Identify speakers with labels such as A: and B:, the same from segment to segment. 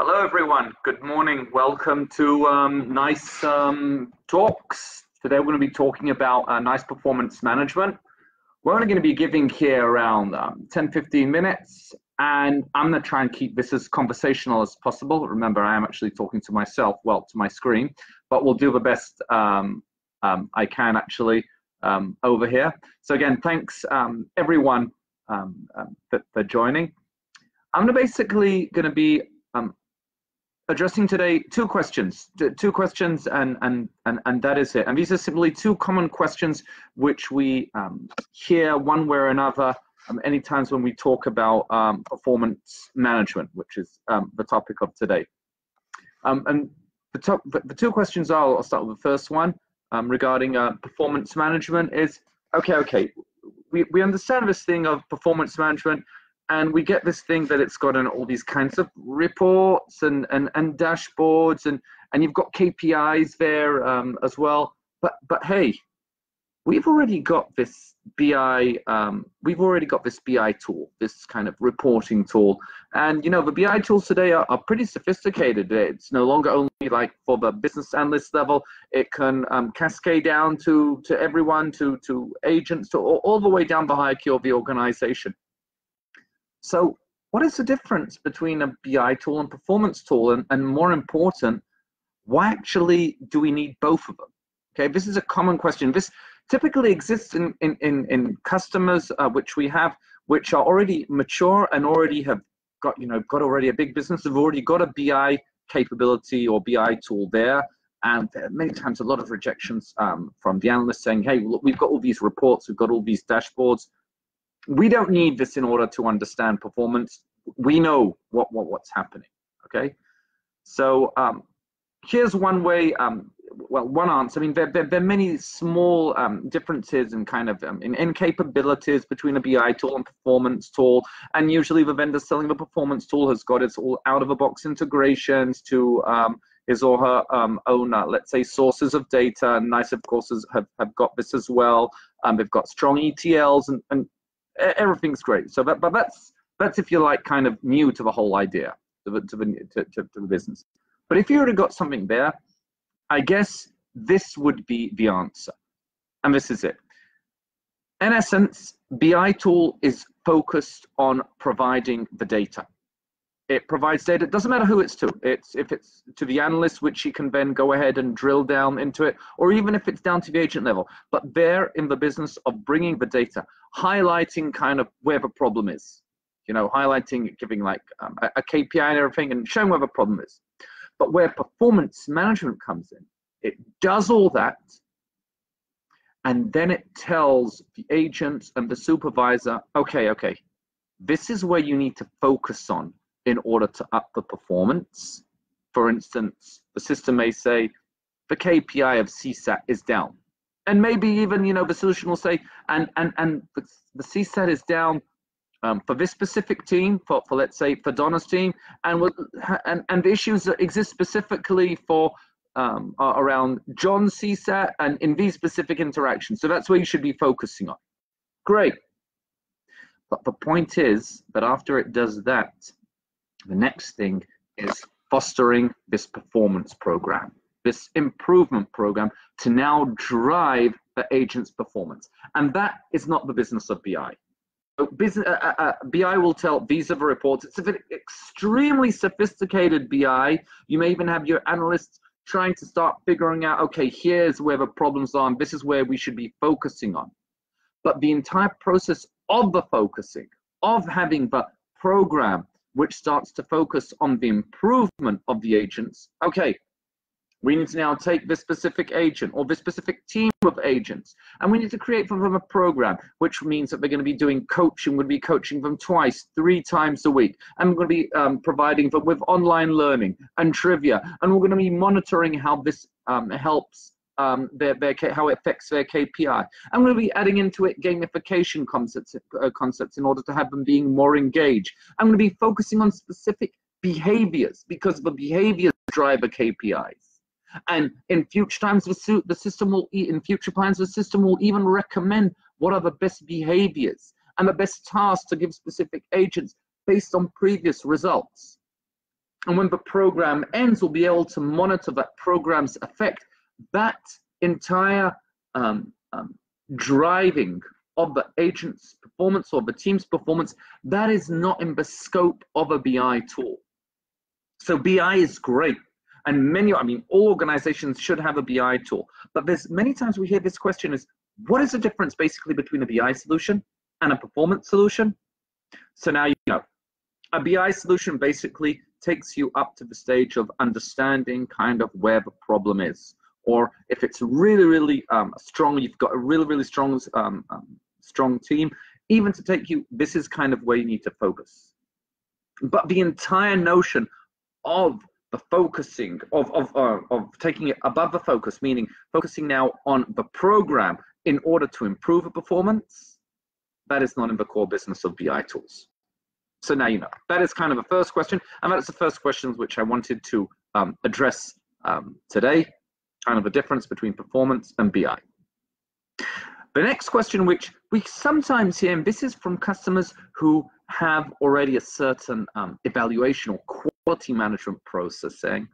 A: Hello, everyone. Good morning. Welcome to um, NICE um, Talks. Today, we're going to be talking about uh, NICE performance management. We're only going to be giving here around um, 10 15 minutes, and I'm going to try and keep this as conversational as possible. Remember, I am actually talking to myself, well, to my screen, but we'll do the best um, um, I can actually um, over here. So, again, thanks everyone for, for joining. I'm basically going to be um, addressing today two questions, two questions, and and and and that is it. And these are simply two common questions which we um, hear one way or another. Um, any times when we talk about um, performance management, which is um, the topic of today. Um, and the, top, the, two questions are, I'll start with the first one um, regarding uh, performance management is, okay, okay, we, we understand this thing of performance management and we get this thing that it's got in all these kinds of reports and and, and dashboards and and you've got KPIs there um, as well. But but hey, we've already got this BI. Um, we've already got this BI tool, this kind of reporting tool, and you know the BI tools today are, are pretty sophisticated. It's no longer only like for the business analyst level. It can um, cascade down to to everyone, to to agents, to all, all the way down the hierarchy of the organization. So what is the difference between a BI tool and performance tool? And, and more important, why actually do we need both of them? Okay, this is a common question. This typically exists in, in, in, in customers uh, which we have, which are already mature and already have got, you know, got already a big business, have already got a BI capability or BI tool there. And many times a lot of rejections um, from the analysts saying, hey, look, we've got all these reports, we've got all these dashboards, we don't need this in order to understand performance. We know what, what what's happening. Okay, so um, here's one way. Um, well, one answer. I mean, there, there, there are many small um, differences in kind of um, in, in capabilities between a BI tool and performance tool. And usually, the vendor selling the performance tool has got its all out-of-the-box integrations to um, his or her um, own, uh, let's say, sources of data. And NICE, of course, has, have, have got this as well. Um, they've got strong ETLs and, and everything's great. So, but, but that's that's if you're like kind of new to the whole idea to the to the to, to, to the business. But if you already got something there, I guess this would be the answer, and this is it. In essence, BI tool is focused on providing the data. It provides data. It doesn't matter who it's to. It's if it's to the analyst, which he can then go ahead and drill down into it, or even if it's down to the agent level. But they're in the business of bringing the data, highlighting kind of where the problem is. You know, highlighting, giving like um, a, a KPI and everything, and showing where the problem is. But where performance management comes in, it does all that, and then it tells the agent and the supervisor, okay, okay, this is where you need to focus on in order to up the performance. For instance, the system may say the KPI of CSAT is down. And maybe even, you know, the solution will say, and and and the, the CSAT is down um, for this specific team, for, for let's say for Donna's team, and and and the issues that exist specifically for um, around John CSAT and in these specific interactions. So that's where you should be focusing on. Great. But the point is that after it does that, the next thing is fostering this performance program, this improvement program to now drive the agent's performance. And that is not the business of BI. So uh, uh, uh BI will tell these are the reports. It's an extremely sophisticated BI. You may even have your analysts trying to start figuring out, okay, here's where the problems are, and this is where we should be focusing on. But the entire process of the focusing, of having the program, which starts to focus on the improvement of the agents. Okay, we need to now take this specific agent or this specific team of agents, and we need to create for them a program, which means that they're going to be doing coaching. To be coaching them twice, three times a week, and we're going to be um, providing them with online learning and trivia, and we're going to be monitoring how this um, helps um, their, their how it affects their KPI. I'm going to be adding into it gamification concepts, uh, concepts in order to have them being more engaged. I'm going to be focusing on specific behaviors because the behaviors drive the KPIs. And in future times, the, the system will, in future plans, the system will even recommend what are the best behaviors and the best tasks to give specific agents based on previous results. And when the program ends, we'll be able to monitor that program's effect. That entire um, um, driving of the agent's performance or the team's performance, that is not in the scope of a BI tool. So BI is great. And many, I mean, all organizations should have a BI tool. But there's many times we hear this question is, what is the difference basically between a BI solution and a performance solution? So now you know. A BI solution basically takes you up to the stage of understanding kind of where the problem is. Or if it's really, really um, strong, you've got a really, really strong, um, um, strong team, even to take you, this is kind of where you need to focus. But the entire notion of the focusing of of uh, of taking it above the focus, meaning focusing now on the program in order to improve the performance, that is not in the core business of BI tools. So now you know. That is kind of the first question, and that's the first questions which I wanted to um, address um, today, kind of the difference between performance and BI. The next question, which we sometimes hear, and this is from customers who have already a certain um, evaluation or quality management processing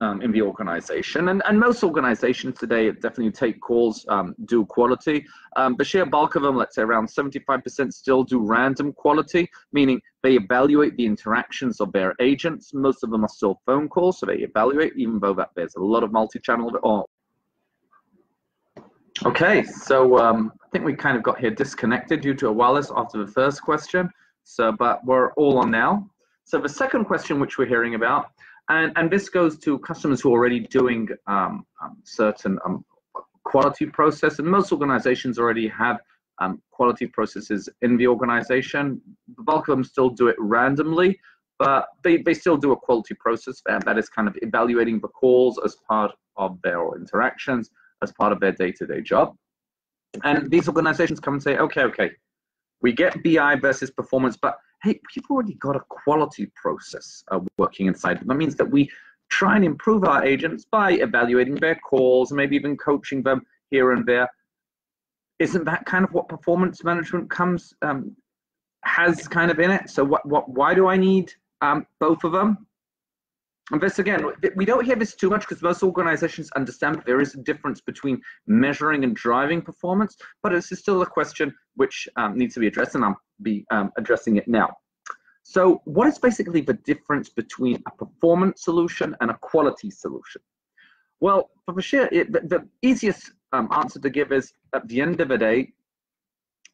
A: um, in the organization. And, and most organizations today definitely take calls, um, do quality. Um, the sheer bulk of them, let's say around 75%, still do random quality, meaning they evaluate the interactions of their agents. Most of them are still phone calls, so they evaluate, even though that there's a lot of multi-channel. Okay, so um, I think we kind of got here disconnected due to a wireless after the first question. So, but we're all on now. So the second question which we're hearing about, and, and this goes to customers who are already doing um, um, certain um, quality process, and most organizations already have um, quality processes in the organization. The bulk of them still do it randomly, but they, they still do a quality process there. That is kind of evaluating the calls as part of their interactions, as part of their day-to-day -day job. And these organizations come and say, okay, okay, we get BI versus performance, but hey, we've already got a quality process uh, working inside. That means that we try and improve our agents by evaluating their calls, maybe even coaching them here and there. Isn't that kind of what performance management comes um, has kind of in it? So what what why do I need um, both of them? And this again, we don't hear this too much because most organizations understand there is a difference between measuring and driving performance, but this is still a question which um, needs to be addressed, and I'll be um, addressing it now. So what is basically the difference between a performance solution and a quality solution? Well, for Bashir, it, the, the, easiest um, answer to give is at the end of the day,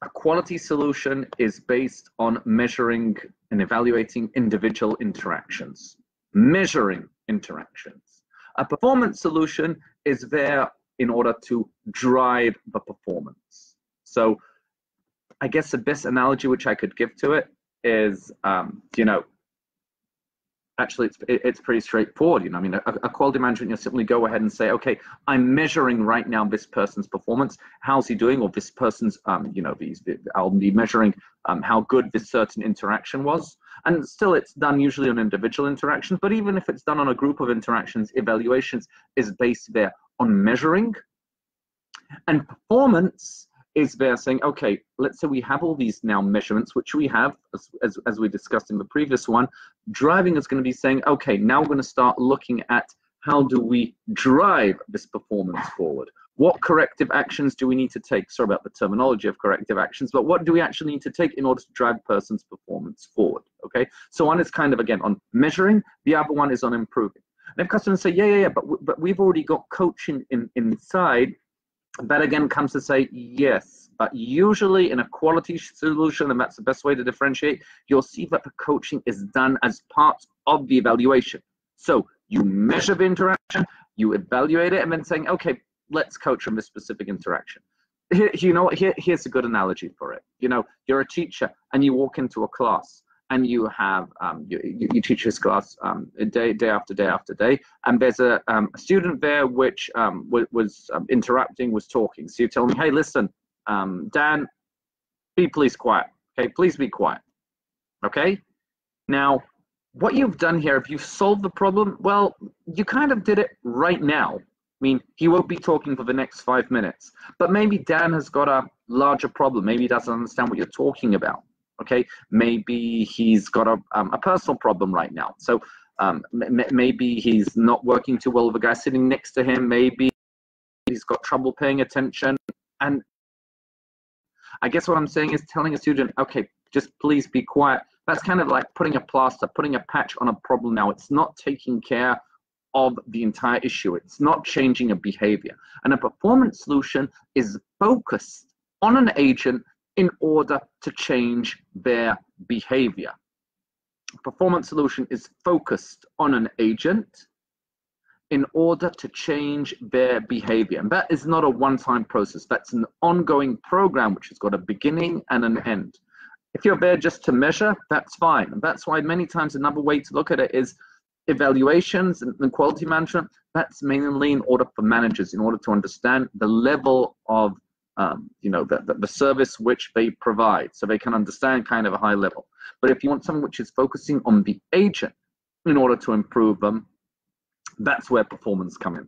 A: a quality solution is based on measuring and evaluating individual interactions measuring interactions. A performance solution is there in order to drive the performance. So I guess the best analogy which I could give to it is, um, you know, actually it's it's pretty straightforward. You know, I mean, a, a, quality management, you simply go ahead and say, okay, I'm measuring right now this person's performance. How's he doing? Or this person's, um, you know, these I'll be measuring um, how good this certain interaction was. And still, it's done usually on individual interactions. But even if it's done on a group of interactions, evaluations is based there on measuring. And performance is there saying, okay, let's say we have all these now measurements, which we have, as, as, as we discussed in the previous one. Driving is going to be saying, okay, now we're going to start looking at how do we drive this performance forward? What corrective actions do we need to take? Sorry about the terminology of corrective actions, but what do we actually need to take in order to a person's performance forward? Okay, so one is kind of again on measuring, the other one is on improving. And if customers say, yeah, yeah, yeah, but, but we've already got coaching in, inside, that again comes to say yes but usually in a quality solution and that's the best way to differentiate you'll see that the coaching is done as part of the evaluation so you measure the interaction you evaluate it and then saying okay let's coach on this specific interaction here, you know here, here's a good analogy for it you know you're a teacher and you walk into a class and you have um, you, you, teach this class um, day day after day after day, and there's a, um, a student there which um, was um, interrupting, was talking. So you tell me, hey, listen, um, Dan, be please quiet. Okay, please be quiet. Okay. Now, what you've done here, if you've solved the problem, well, you kind of did it right now. I mean, he won't be talking for the next five minutes. But maybe Dan has got a larger problem. Maybe he doesn't understand what you're talking about okay maybe he's got a, um, a personal problem right now so um, maybe he's not working too well with a guy sitting next to him. Maybe he's got trouble paying attention. And I guess what I'm saying is telling a student, okay, just please be quiet. That's kind of like putting a plaster, putting a patch on a problem now. It's not taking care of the entire issue. It's not changing a behavior. And a performance solution is focused on an agent in order to change their behavior. Performance solution is focused on an agent in order to change their behavior. And that is not a one-time process. That's an ongoing program which has got a beginning and an end. If you're there just to measure, that's fine. And that's why many times another way to look at it is evaluations and, and quality management. That's mainly in order for managers, in order to understand the level of um, you know, the, the, the, service which they provide so they can understand kind of a high level. But if you want something which is focusing on the agent in order to improve them, that's where performance come in.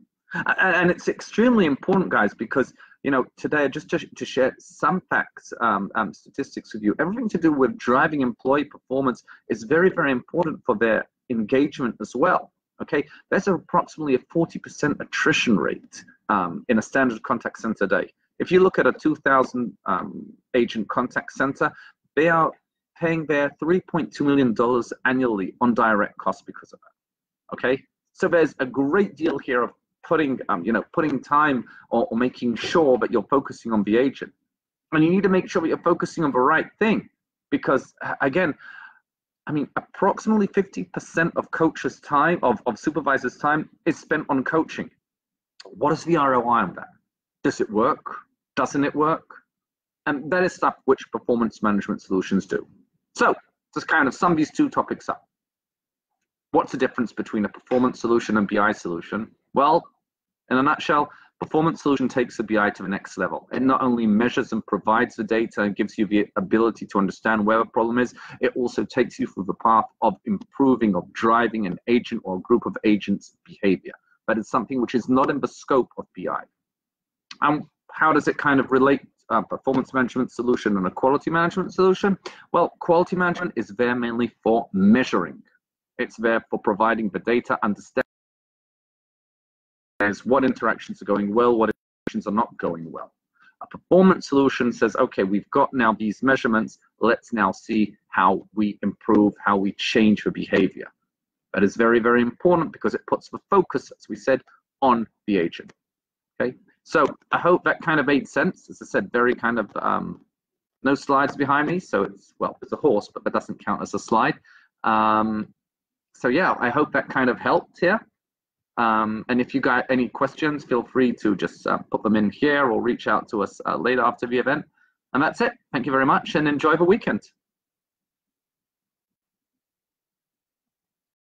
A: And, it's extremely important, guys, because you know today just to, to share some facts, um, um, statistics with you. Everything to do with driving employee performance is very, very important for their engagement as well. Okay, there's approximately a 40% attrition rate um, in a standard contact center day. If you look at a 2,000 um, agent contact center, they are paying their $3.2 million annually on direct costs because of that. Okay, so there's a great deal here of putting, um, you know, putting time or, or making sure that you're focusing on the agent. And you need to make sure that you're focusing on the right thing because, again, I mean, approximately 50% of coaches' time, of, of supervisors' time, is spent on coaching. What is the ROI on that? Does it work? Doesn't it work? And that is stuff which performance management solutions do. So, just kind of sum these two topics up. What's the difference between a performance solution and BI solution? Well, in a nutshell, performance solution takes the BI to the next level. It not only measures and provides the data and gives you the ability to understand where a problem is, it also takes you through the path of improving, of driving an agent or a group of agents' behavior. But it's something which is not in the scope of BI. And how does it kind of relate uh, performance management solution and a quality management solution? Well, quality management is there mainly for measuring. It's there for providing the data, understanding what interactions are going well, what interactions are not going well. A performance solution says, okay, we've got now these measurements. Let's now see how we improve, how we change the behavior. That is very, very important because it puts the focus, as we said, on the agent. Okay, so I hope that kind of made sense. As I said, very kind of um, no slides behind me, so it's well, it's a horse, but that doesn't count as a slide. Um, so yeah, I hope that kind of helped here. Um, and if you got any questions, feel free to just uh, put them in here or reach out to us uh, later after the event. And that's it. Thank you very much and enjoy the weekend.